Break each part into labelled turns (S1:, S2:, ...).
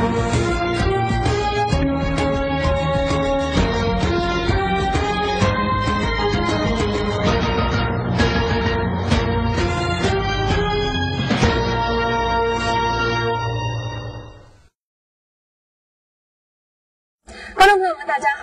S1: Thank you.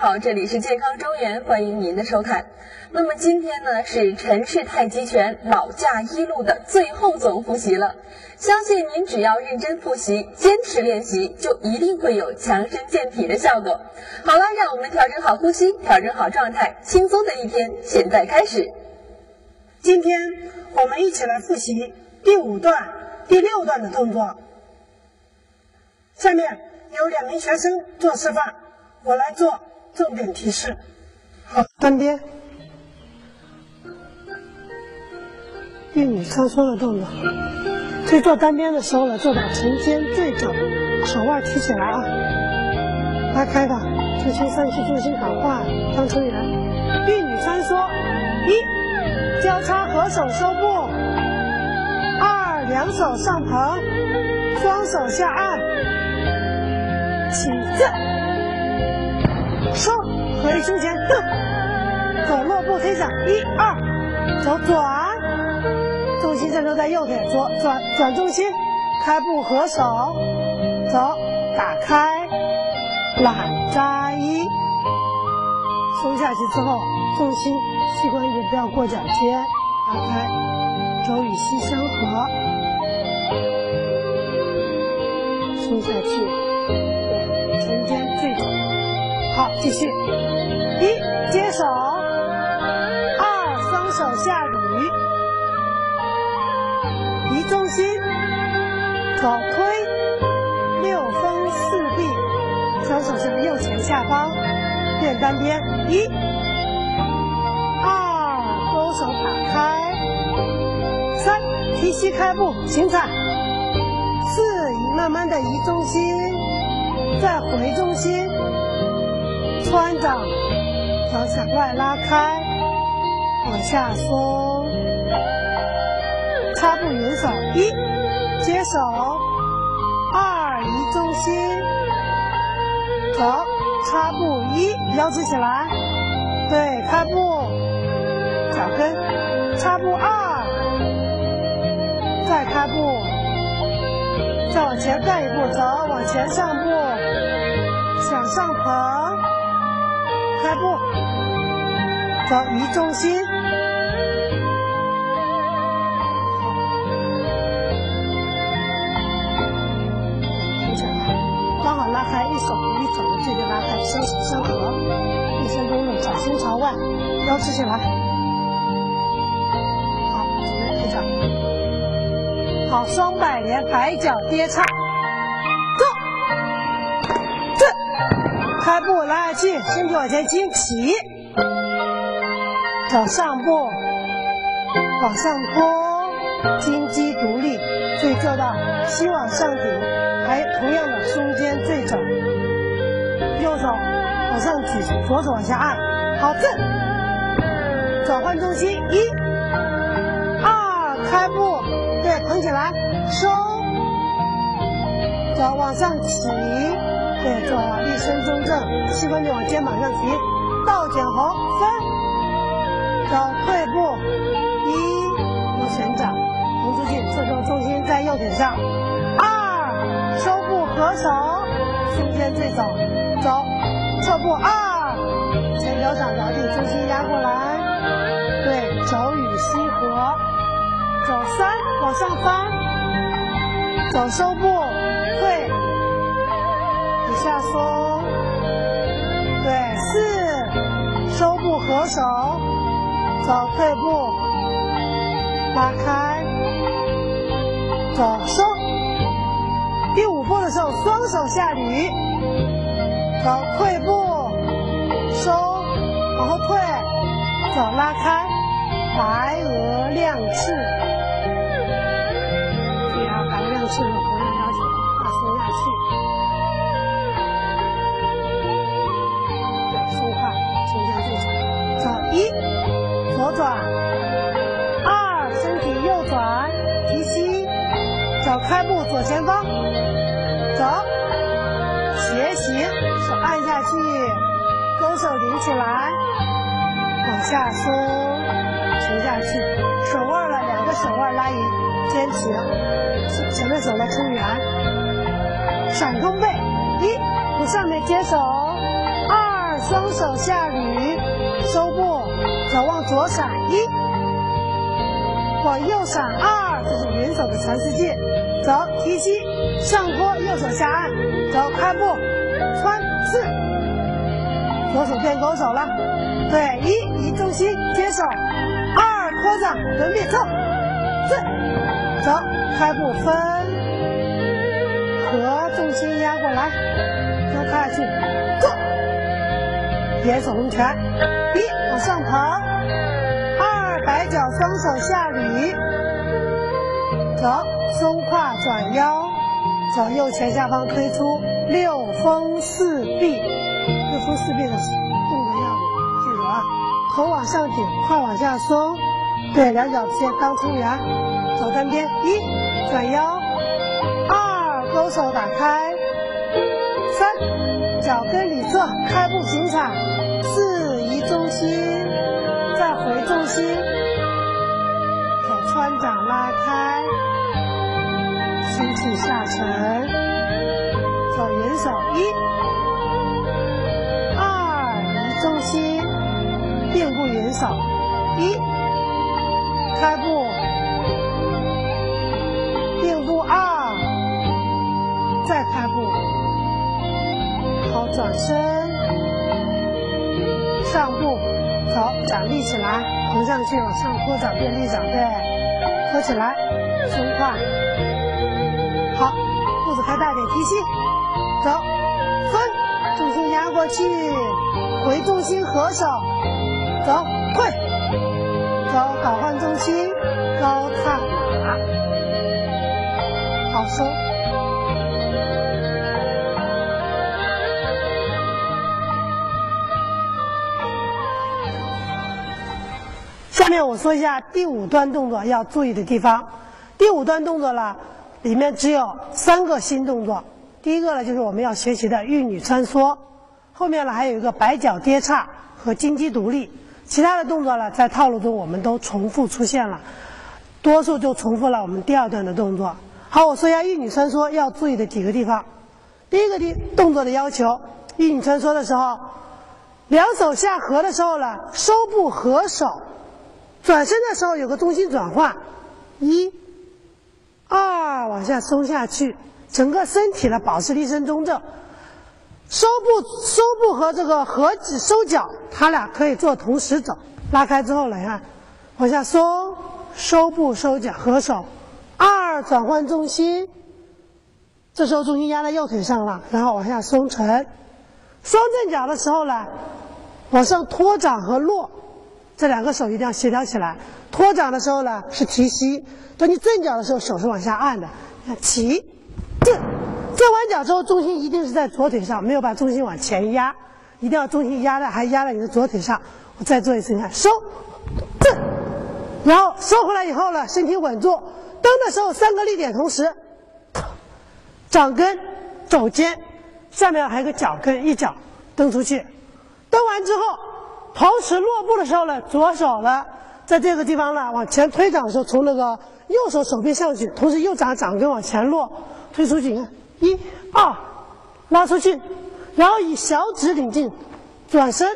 S1: 好，这里是健康中原，欢迎您的收看。那么今天呢是陈氏太极拳老架一路的最后总复习了。相信您只要认真复习，坚持练习，就一定会有强身健体的效果。好了，让我们调整好呼吸，调整好状态，轻松的一天现在开始。
S2: 今天我们一起来复习第五段、第六段的动作。下面有两名学生做示范，我来做。重点提示：好，单边玉女穿梭的动作。去做单边的时候呢，做到沉肩坠肘，手腕提起来啊，拉开的，重心上去，重心转换，当成圆。玉女穿梭，一，交叉合手收步；二，两手上棚，双手下按，起字。收，合力胸前，蹬，走落步推掌，一二，走转，重心 centered 在右腿，左转转重心，开步合手，走，打开，揽扎一，松下去之后，重心膝关节不要过脚尖，打开，肘与膝相合，松下去，对，沉肩坠肘。好，继续。一接手，二双手下捋，移重心，左推，六分四臂，双手向右前下方，练单边。一、二勾手打开，三提膝开步行踩，四慢慢的移重心，再回重心。穿掌，脚向外拉开，往下松，擦步云手，一接手，二移重心，走，擦步一腰直起来，对，开步，脚跟，擦步二，再开步，再往前干一步，走，往前上步，向上捧。开步，走，移重心，停下来，刚好拉开一手一肘的距离拉开，身形相合，一身弓路，掌心朝外，腰直起来，好，准备推掌，好，双摆连，摆脚跌叉。步拉下去，身体往前倾起，走上步，往上托，金鸡独立，可以做到膝往上顶，还同样的胸肩坠肘，右手往上举，左手往下按，好正，转换重心，一、二，开步，对，捧起来，收，走，往上起。对，做立身中正，膝关节往肩膀上提，倒卷红三，走退步一，握拳掌，横出去，侧重重心在右腿上，二，收步合手，胸肩坠肘，走，侧步二，前脚掌着地，重心压过来，对，肘与膝合，走三，往上翻，走收步。下松，对，四收步合手，走退步，拉开，走收。第五步的时候，双手下捋，走退步，收，往后退，走拉开，白鹅亮翅，注意啊，白鹅亮翅转。二，身体右转，提膝，脚开步左前方，走，斜行，手按下去，勾手顶起来，往下收，沉下去，手腕了，两个手腕拉匀，坚持，前面手来撑圆，闪弓背，一，从上面接手，二，双手下捋，收步。走往左闪一，往右闪二，这是云手的传世技，走提膝，上坡，右手下按，走开步，穿四，左手变勾手了，对，一移重心接手，二拖掌轮臂走，四，走开步分，和重心压过来，再踏下去，坐，点手龙拳，一好，二摆脚双手下捋，走松胯转腰，脚右前下方推出六风四臂，六风四臂的动作要记住啊，头往上顶，胯往下松，对，两脚之间刚冲圆，走单边，一转腰，二勾手打开，三脚跟里侧开步行踩，四移重心，心，走穿掌拉开，吸气下沉，走云手一，二移重心，并步云手一，开步，并步二，再开步，好转身，上步，走掌立起来，横上去往上托掌变立掌，对，托起来，松快，好，肚子开大点，提膝，走，分，重心压过去，回重心合手，走，退，走，倒换重心，高踏马，好收。下面我说一下第五段动作要注意的地方。第五段动作呢，里面只有三个新动作。第一个呢，就是我们要学习的玉女穿梭，后面呢还有一个摆脚跌叉和金鸡独立。其他的动作呢，在套路中我们都重复出现了，多数就重复了我们第二段的动作。好，我说一下玉女穿梭要注意的几个地方。第一个地动作的要求，玉女穿梭的时候，两手下合的时候呢，收步合手。转身的时候有个重心转换，一、二往下松下去，整个身体呢保持立身中正。收步收步和这个合收脚，它俩可以做同时走。拉开之后来看，往下松，收步收脚合手。二转换重心，这时候重心压在右腿上了，然后往下松沉。双正脚的时候呢，往上托掌和落。这两个手一定要协调起来。托掌的时候呢是提膝，等你正脚的时候手是往下按的。看起，正，正完脚之后重心一定是在左腿上，没有把重心往前压，一定要重心压在还压在你的左腿上。我再做一次，你看收，正，然后收回来以后呢，身体稳住，蹬的时候三个力点同时，掌根、肘尖，下面还有个脚跟，一脚蹬出去，蹬完之后。同时落步的时候呢，左手呢在这个地方呢往前推掌的时候，从那个右手手臂上去，同时右掌掌根往前落，推出去，你看一二，拉出去，然后以小指顶劲，转身，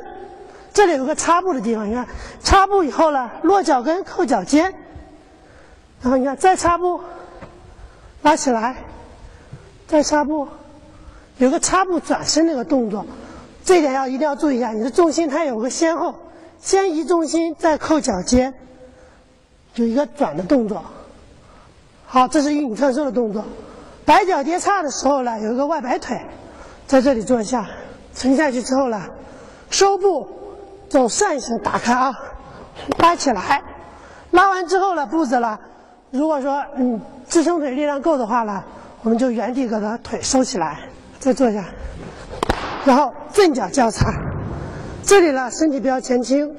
S2: 这里有个插步的地方，你看插步以后呢，落脚跟扣脚尖，然后你看再插步，拉起来，再插步，有个插步转身那个动作。这点要一定要注意一下，你的重心它有个先后，先移重心再扣脚尖，有一个转的动作。好，这是玉女穿梭的动作。摆脚跌叉的时候呢，有一个外摆腿，在这里做一下，沉下去之后呢，收步走扇形打开啊，拉起来，拉完之后呢，步子呢，如果说嗯支撑腿力量够的话呢，我们就原地把它腿收起来，再做一下。然后正脚交叉，这里呢身体不要前倾，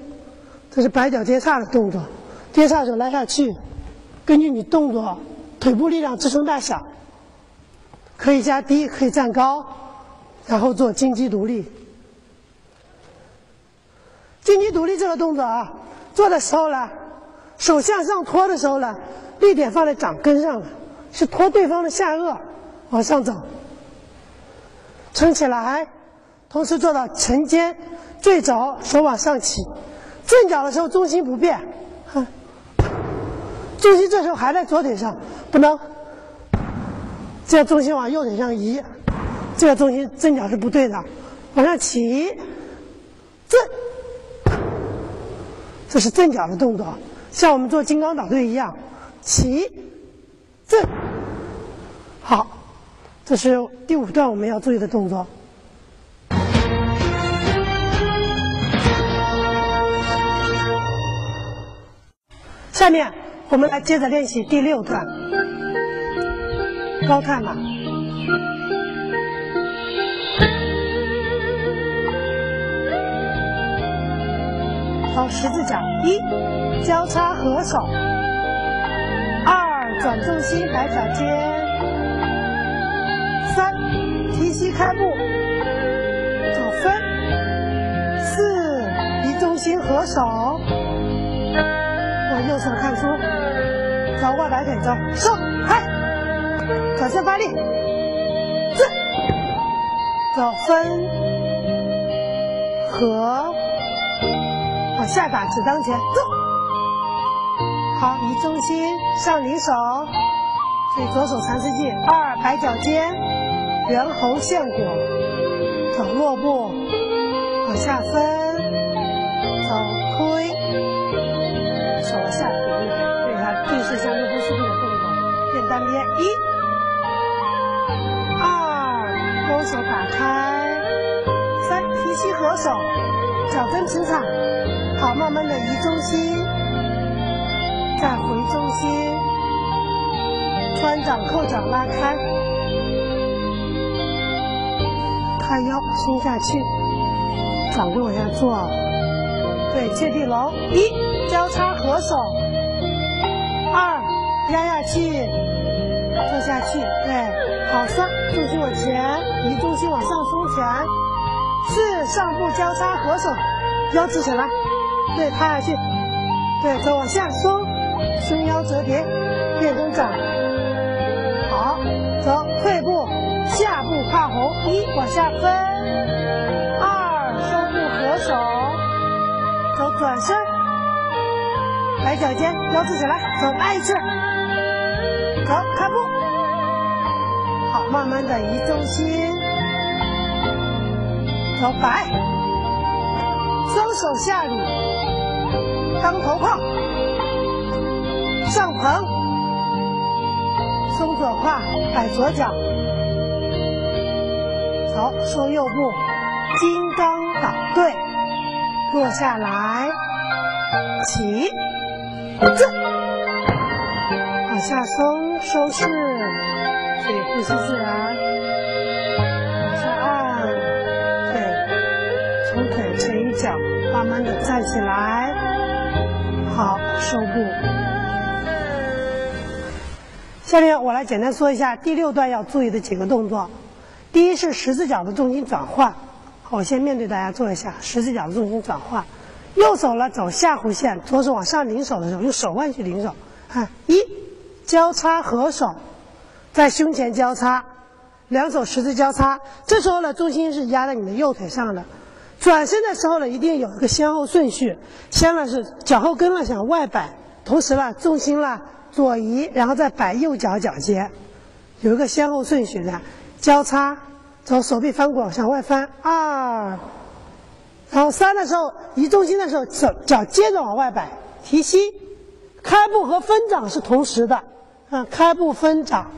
S2: 这是摆脚跌叉的动作。跌叉手拉下去，根据你动作腿部力量支撑大小，可以加低，可以站高，然后做金鸡独立。金鸡独立这个动作啊，做的时候呢，手向上托的时候呢，力点放在掌根上了，是托对方的下颚往上走，撑起来，同时做到沉肩，坠肘，手往上起，正脚的时候重心不变，哈，重心这时候还在左腿上，不能。这样重心往右腿上移，这个重心正脚是不对的，往上起，正，这是正脚的动作，像我们做金刚捣队一样，起，正，好，这是第五段我们要注意的动作。下面我们来接着练习第六段。高看嘛，好十字脚，一交叉合手，二转重心摆脚尖，三提膝开步。走分，四移重心合手，往右侧看出，走外摆腿走收开。转身发力，正，走分合，往下打指当前，走，好，移重心上领手，以左手缠丝技，二摆脚尖，猿猴线果，走落步，往下分，一、二，勾。手打开，三提膝合手，脚跟平踩，好，慢慢的移重心，再回重心，穿掌扣脚拉开，开腰松下去，掌根往下坐，对，切地龙，一交叉合手，二压下去，坐下去，对。好，三重心往前，移重心往上松拳。四上步交叉合手，腰直起来，对，塌下去，对，走往下松，胸腰折叠，变中掌。好，走退步，下步跨红，一往下分，二收步合手，走转身，摆脚尖，腰直起来，走挨一次，走开步。好慢慢的移重心，走摆，双手下捋，当头炮，上棚，松左胯，摆左脚，走收右步，金刚倒对，落下来，起，正，往下松，收势。对，呼吸自然，往下按，对，从腿成一脚，慢慢的站起来，好，收步。下面我来简单说一下第六段要注意的几个动作。第一是十字脚的重心转换，我先面对大家做一下十字脚的重心转换。右手呢走下弧线，左手往上领手的时候，用手腕去领手，看一交叉合手。在胸前交叉，两手十字交叉。这时候呢，重心是压在你的右腿上的。转身的时候呢，一定有一个先后顺序。先呢是脚后跟呢向外摆，同时呢重心呢左移，然后再摆右脚脚尖，有一个先后顺序的交叉。走手臂翻滚向外翻，二，然后三的时候移重心的时候，手脚接着往外摆，提膝，开步和分掌是同时的，啊，开步分掌。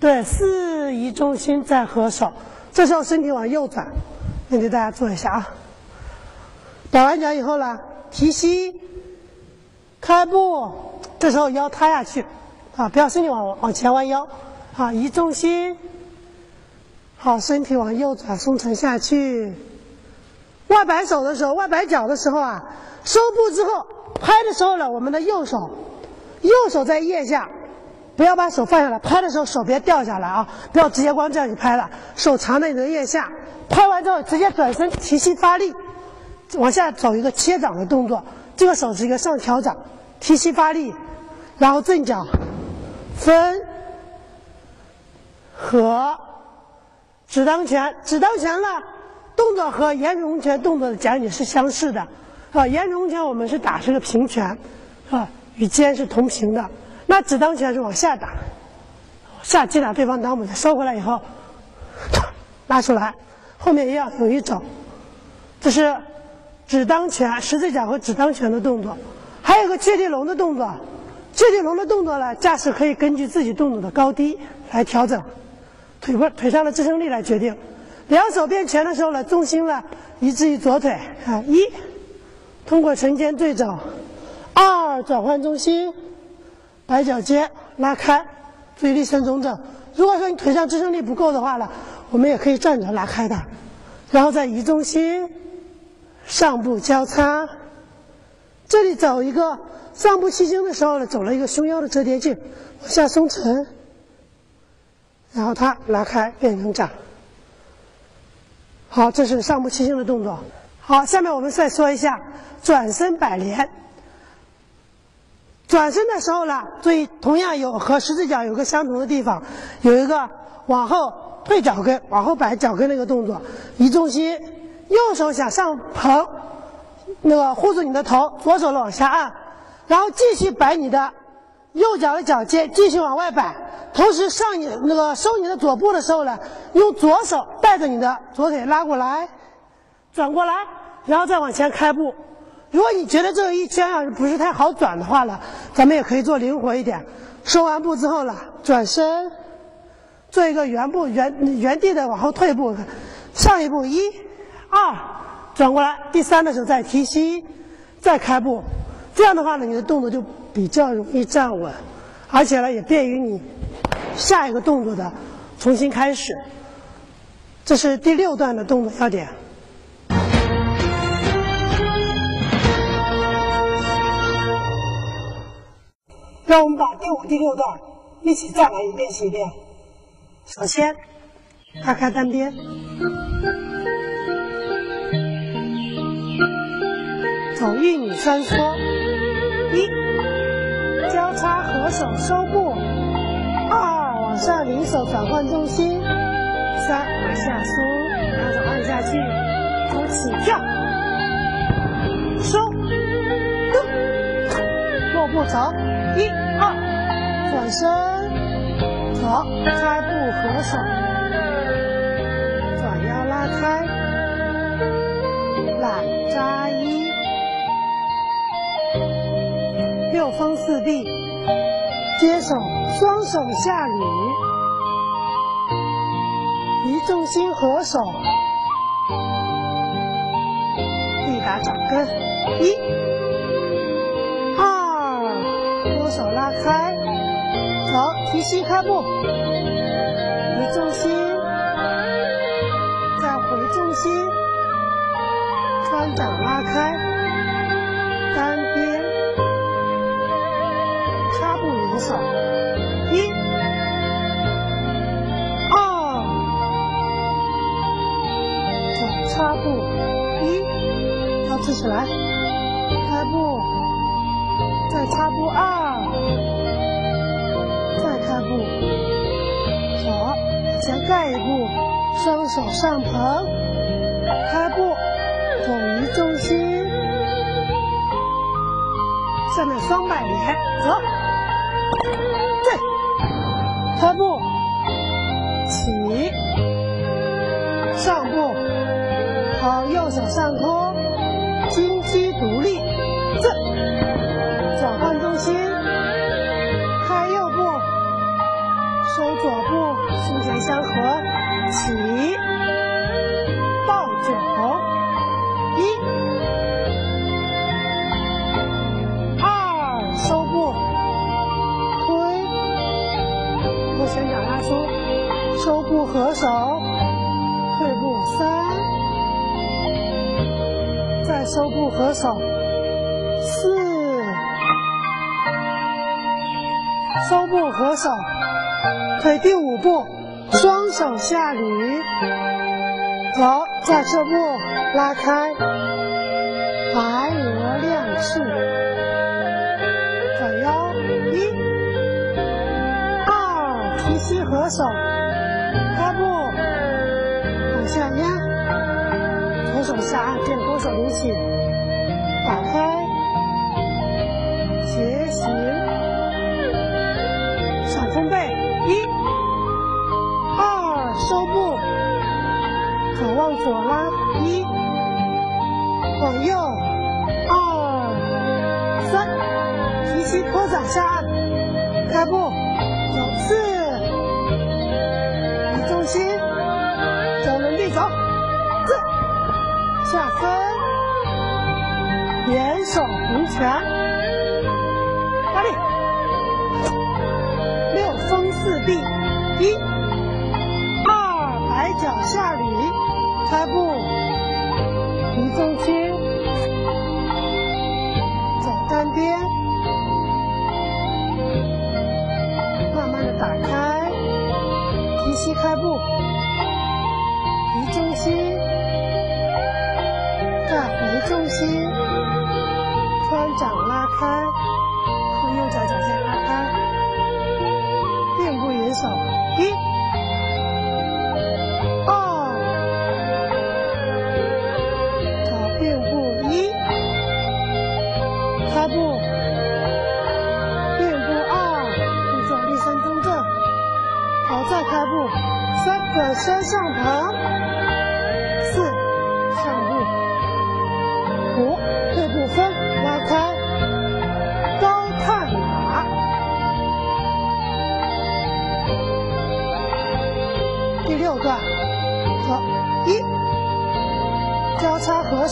S2: 对，四移重心再合手，这时候身体往右转，面对大家做一下啊。摆完脚以后呢，提膝，开步，这时候腰塌下去，啊，不要身体往往前弯腰，好，移重心，好，身体往右转，松沉下去。外摆手的时候，外摆脚的时候啊，收步之后拍的时候呢，我们的右手，右手在腋下。不要把手放下来，拍的时候手别掉下来啊！不要直接光这样去拍了，手藏在你的腋下。拍完之后直接转身提膝发力，往下走一个切掌的动作，这个手是一个上挑掌，提膝发力，然后正脚分合指当拳，指当拳呢，动作和圆融拳动作的讲解是相似的，啊，圆融拳我们是打是个平拳，啊，与肩是同平的，那指当拳是往下打，下击打对方裆部，收回来以后，拉出来，后面一样有一肘，这是。指当拳、十字脚和指当拳的动作，还有个接地龙的动作。接地龙的动作呢，架势可以根据自己动作的高低来调整，腿部腿上的支撑力来决定。两手变拳的时候呢，重心呢移至于左腿啊，一通过沉肩对肘，二转换重心，摆脚尖拉开，注意力身中正。如果说你腿上支撑力不够的话呢，我们也可以站着拉开它，然后再移中心。上步交叉，这里走一个上步七星的时候呢，走了一个胸腰的折叠劲，往下松沉，然后它拉开变成掌。好，这是上步七星的动作。好，下面我们再说一下转身摆连。转身的时候呢，注意同样有和十字脚有个相同的地方，有一个往后退脚跟、往后摆脚跟那个动作，移重心。右手向上捧，那个护住你的头，左手往下按，然后继续摆你的右脚的脚尖，继续往外摆。同时上你那个收你的左步的时候呢，用左手带着你的左腿拉过来，转过来，然后再往前开步。如果你觉得这个一圈啊不是太好转的话呢，咱们也可以做灵活一点。收完步之后呢，转身，做一个原步原原地的往后退步，上一步一。二，转过来，第三的时候再提膝，再开步，这样的话呢，你的动作就比较容易站稳，而且呢，也便于你下一个动作的重新开始。这是第六段的动作要点。让我们把第五、第六段一起再来练习一遍。首先，拉开单边。走一米三缩，一交叉合手收步，二往上领手转换重心，三往下收，然后按下去，走起跳，收，落步走，转身，好，开步合手，转腰拉开，揽扎一。六方四臂，接手，双手下捋，移重心合手，力打掌根，一、二，多手拉开，好，提膝开步，移重心，再回重心，双掌拉开，单边插步移。手，一、二，走插步，一，要支起来，开步，再插步二，再开步，走，先盖一步，双手上捧，开步，统一重心，下面双摆连，走。对，开步，起，上步，好，右手上空，金鸡独收步合手。四，收步合手，退第五步，双手下捋，走，再撤步拉开，白鹅亮翅，转腰一，二提膝合手，手下按见左手离起，打开斜行，闪风背一，二收步，左往左拉一。往右，二三，提膝托掌下按手平拳，发力，六风四臂，一，二摆脚下捋，开步，移重心。走单边，慢慢的打开，提膝开步，移重心，再回重心，掌拉开，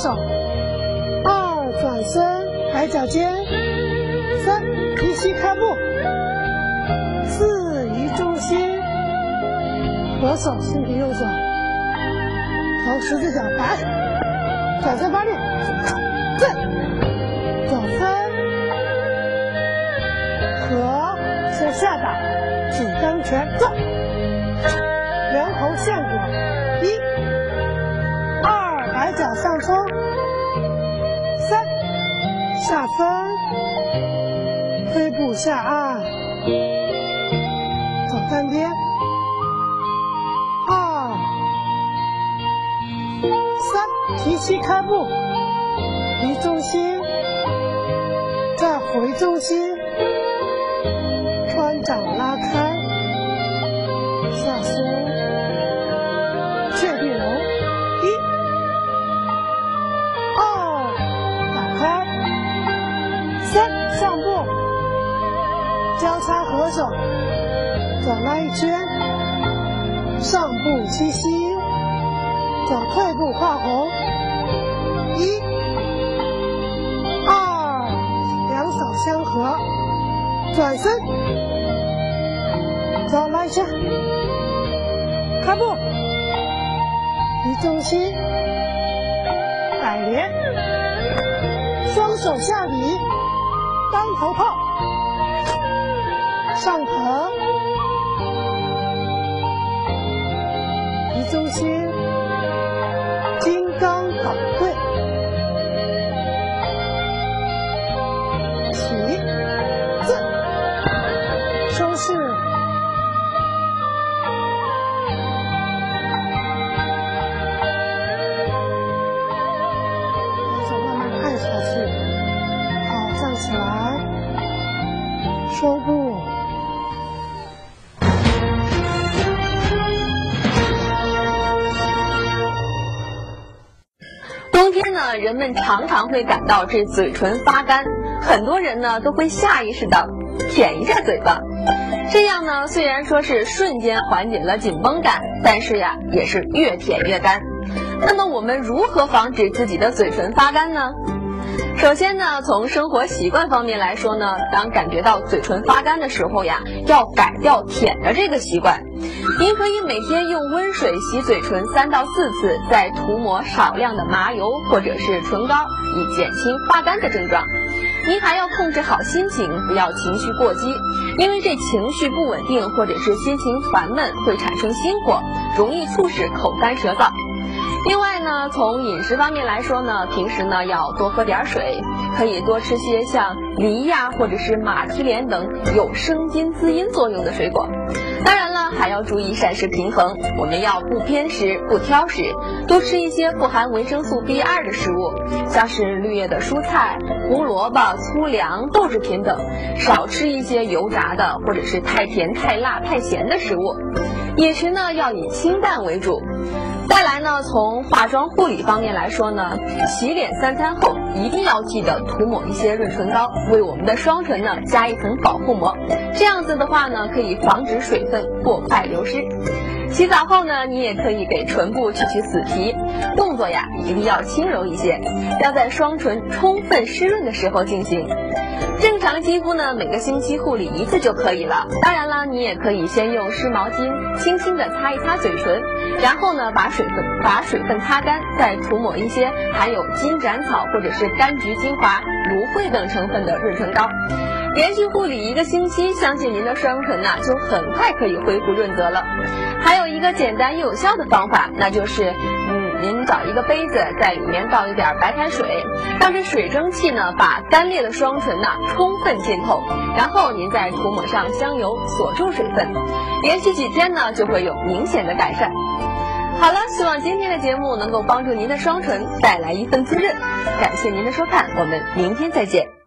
S2: 手，二转身。抬脚尖，三提膝开步，四移重心，左手身体右转，头十字脚摆，转身发力，正，转身，和，向下打，紧当拳，转，下啊，走单边，二三提膝开步，离重心，再回重心，穿掌拉开，下松，圈，上步七膝，走退步画红，一、二，两手相合，转身，走拉一圈，开步，移重心，摆莲，双手下捋。单头炮，上腾，
S1: 总是，人们常常会感到这嘴唇发干，很多人呢都会下意识的舔一下嘴巴。这样呢，虽然说是瞬间缓解了紧绷感，但是呀，也是越舔越干。那么我们如何防止自己的嘴唇发干呢？首先呢，从生活习惯方面来说呢，当感觉到嘴唇发干的时候呀，要改掉舔的这个习惯。您可以每天用温水洗嘴唇三到四次，再涂抹少量的麻油或者是唇膏，以减轻发干的症状。您还要控制好心情，不要情绪过激，因为这情绪不稳定或者是心情烦闷，会产生心火，容易促使口干舌燥。另外呢，从饮食方面来说呢，平时呢要多喝点水，可以多吃些像梨呀或者是马蹄莲等有生津滋阴作用的水果。当然了，还要注意膳食平衡，我们要不偏食不挑食，多吃一些富含维生素 B 二的食物，像是绿叶的蔬菜、胡萝卜、粗粮、豆制品等，少吃一些油炸的或者是太甜、太辣、太咸的食物。饮食呢要以清淡为主。再来呢，从化妆护理方面来说呢，洗脸三餐后一定要记得涂抹一些润唇膏，为我们的双唇呢加一层保护膜。这样子的话呢，可以防止水分过快流失。洗澡后呢，你也可以给唇部去去死皮，动作呀一定要轻柔一些，要在双唇充分湿润的时候进行。正常肌肤呢，每个星期护理一次就可以了。当然了，你也可以先用湿毛巾轻轻的擦一擦嘴唇，然后呢，把水分把水分擦干，再涂抹一些含有金盏草或者是柑橘精华、芦荟等成分的润唇膏。连续护理一个星期，相信您的双唇呐就很快可以恢复润泽了。还有一个简单有效的方法，那就是。您找一个杯子，在里面倒一点白开水，让这水蒸气呢把干裂的双唇呢充分浸透，然后您再涂抹上香油锁住水分，连续几天呢就会有明显的改善。好了，希望今天的节目能够帮助您的双唇带来一份滋润。感谢您的收看，我们明天再见。